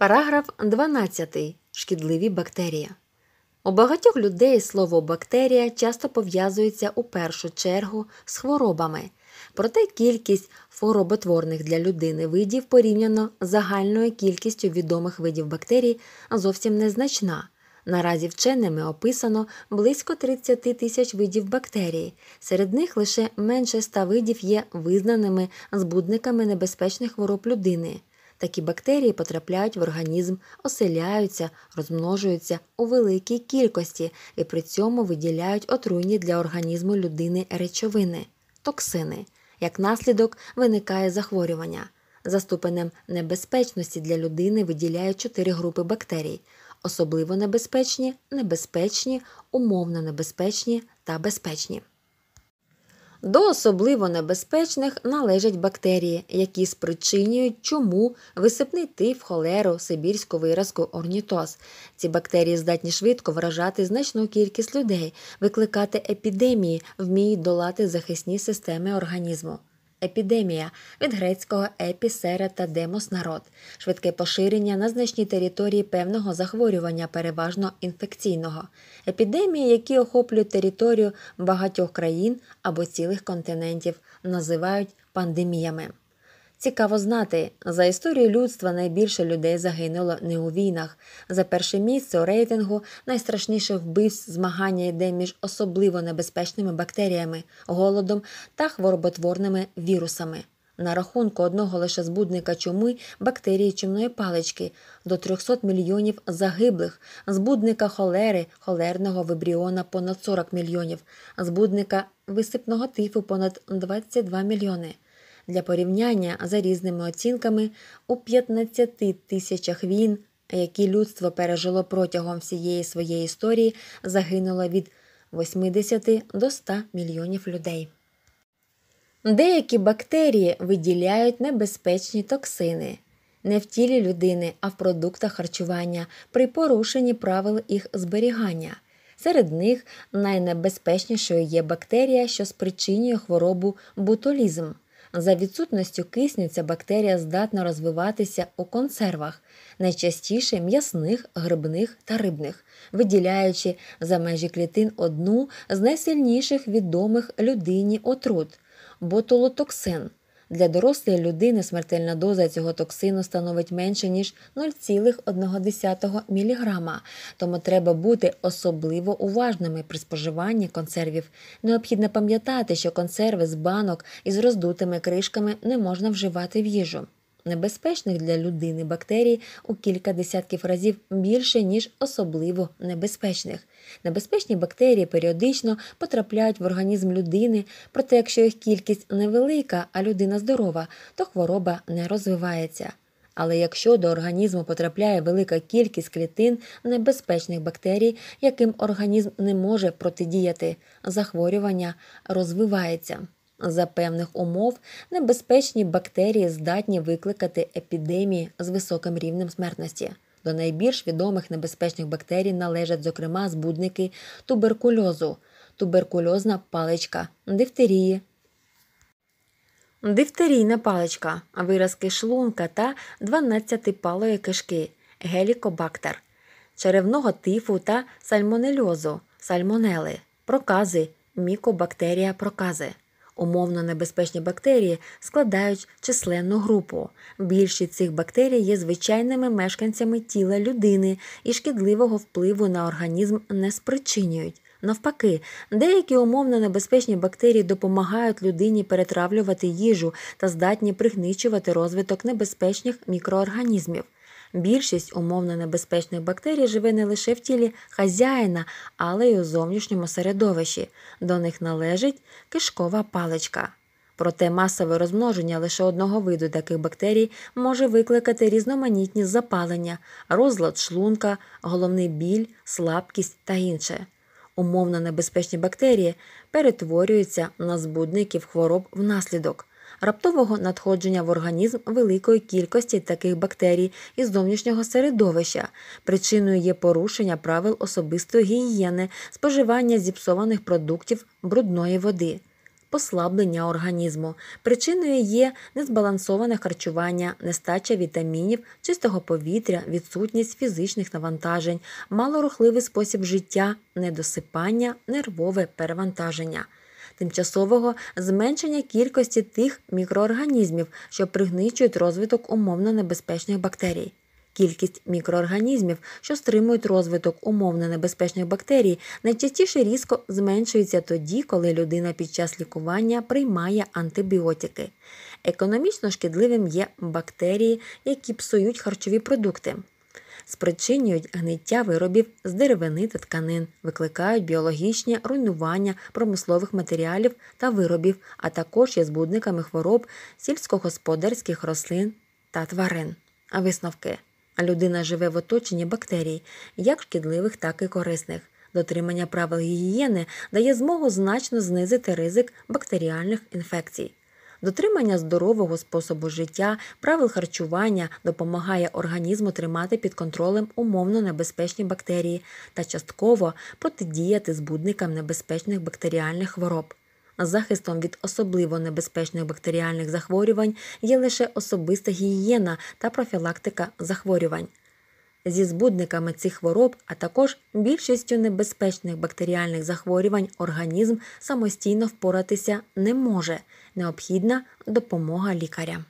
Параграф 12. Шкідливі бактерії. У багатьох людей слово бактерія часто пов'язується у першу чергу з хворобами, проте кількість хвороботворних для людини видів порівняно з загальною кількістю відомих видів бактерій зовсім незначна. Наразі вченими описано близько 30 тисяч видів бактерій. Серед них лише менше ста видів є визнаними збудниками небезпечних хвороб людини. Такі бактерії потрапляють в організм, оселяються, розмножуються у великій кількості і при цьому виділяють отруйні для організму людини речовини токсини. Як наслідок виникає захворювання. За ступенем небезпечності для людини виділяють чотири групи бактерій: особливо небезпечні, небезпечні, умовно небезпечні та безпечні. До особливо небезпечних належать бактерії, які спричинюють чому висипний тиф, холеру, сибірську виразку, орнітоз. Ці бактерії здатні швидко вражати значну кількість людей, викликати епідемії, вміють долати захисні системи організму. Епідемія від грецького епісера та демос народ, швидке поширення на значній території певного захворювання, переважно інфекційного, епідемії, які охоплюють територію багатьох країн або цілих континентів, називають пандеміями. Цікаво знати, за історію людства найбільше людей загинуло не у війнах. За перше місце у рейтингу найстрашніших вбивств змагання йде між особливо небезпечними бактеріями, голодом та хвороботворними вірусами. На рахунку одного лише збудника чуми бактерії чумної палички до 300 мільйонів загиблих, збудника холери, холерного вибріона понад 40 мільйонів, збудника висипного тифу понад 22 мільйони. Для порівняння за різними оцінками у 15 тисячах війн, які людство пережило протягом всієї своєї історії, загинуло від 80 до 100 мільйонів людей. Деякі бактерії виділяють небезпечні токсини не в тілі людини, а в продуктах харчування при порушенні правил їх зберігання. Серед них найнебезпечнішою є бактерія, що спричинює хворобу бутолізм. За відсутністю кисню ця бактерія здатна розвиватися у консервах, найчастіше м'ясних, грибних та рибних, виділяючи за межі клітин одну з найсильніших відомих людині отрут ботулотоксин. Для дорослої людини смертельна доза цього токсину становить менше, ніж 0,1 мг, тому треба бути особливо уважними при споживанні консервів. Необхідно пам'ятати, що консерви з банок із роздутими кришками не можна вживати в їжу. Небезпечних для людини бактерій у кілька десятків разів більше, ніж особливо небезпечних. Небезпечні бактерії періодично потрапляють в організм людини, проте якщо їх кількість невелика, а людина здорова, то хвороба не розвивається. Але якщо до організму потрапляє велика кількість клітин небезпечних бактерій, яким організм не може протидіяти, захворювання розвивається. За певних умов небезпечні бактерії здатні викликати епідемії з високим рівнем смертності. До найбільш відомих небезпечних бактерій належать, зокрема, збудники туберкульозу, туберкульозна паличка, дифтерії, дифтерійна паличка, виразки шлунка та 12-палої кишки, гелікобактер, черевного тифу та сальмонельозу, сальмонели, прокази, мікобактерія прокази. Умовно небезпечні бактерії складають численну групу. Більшість цих бактерій є звичайними мешканцями тіла людини і шкідливого впливу на організм не спричинюють. Навпаки, деякі умовно небезпечні бактерії допомагають людині перетравлювати їжу та здатні пригничувати розвиток небезпечних мікроорганізмів. Більшість умовно небезпечних бактерій живе не лише в тілі хазяїна, але й у зовнішньому середовищі. До них належить кишкова паличка. Проте масове розмноження лише одного виду таких бактерій може викликати різноманітні запалення, розлад шлунка, головний біль, слабкість та інше. Умовно небезпечні бактерії перетворюються на збудників хвороб внаслідок раптового надходження в організм великої кількості таких бактерій із зовнішнього середовища. Причиною є порушення правил особистої гігієни, споживання зіпсованих продуктів брудної води. послаблення організму. Причиною є незбалансоване харчування, нестача вітамінів, чистого повітря, відсутність фізичних навантажень, малорухливий спосіб життя, недосипання, нервове перевантаження. Тимчасового зменшення кількості тих мікроорганізмів, що пригничують розвиток умовно небезпечних бактерій. Кількість мікроорганізмів, що стримують розвиток умовно небезпечних бактерій, найчастіше різко зменшується тоді, коли людина під час лікування приймає антибіотики. Економічно шкідливим є бактерії, які псують харчові продукти. Спричинюють гниття виробів з деревини та тканин, викликають біологічні руйнування промислових матеріалів та виробів, а також є збудниками хвороб сільськогосподарських рослин та тварин. А висновки людина живе в оточенні бактерій, як шкідливих, так і корисних. Дотримання правил гігієни дає змогу значно знизити ризик бактеріальних інфекцій. Дотримання здорового способу життя, правил харчування допомагає організму тримати під контролем умовно небезпечні бактерії та частково протидіяти збудникам небезпечних бактеріальних хвороб. Захистом від особливо небезпечних бактеріальних захворювань є лише особиста гігієна та профілактика захворювань. Зі збудниками цих хвороб, а також більшістю небезпечних бактеріальних захворювань організм самостійно впоратися не може. Необхідна допомога лікаря.